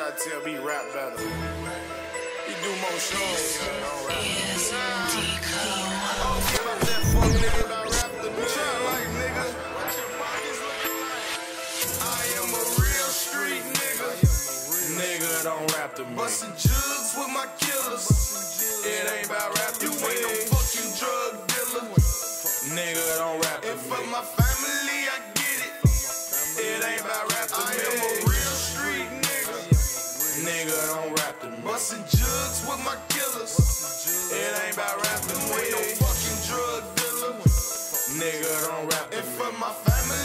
try to tell me rap better. He do more shows. Is Deco. That fuck nigga about rap the Try like nigga. I am a real street nigga. Nigga don't rap to me. Bustin' jugs with my killers. It ain't about rap to you me. ain't no fucking drug dealer. Nigga don't rap to and me. for my family, I get it. It ain't about rap to I me nigga don't rap to me. Bustin' jugs with my killers. It ain't about rapping. Ain't no fucking drug dealer. Nigga don't rap to me. And for my family.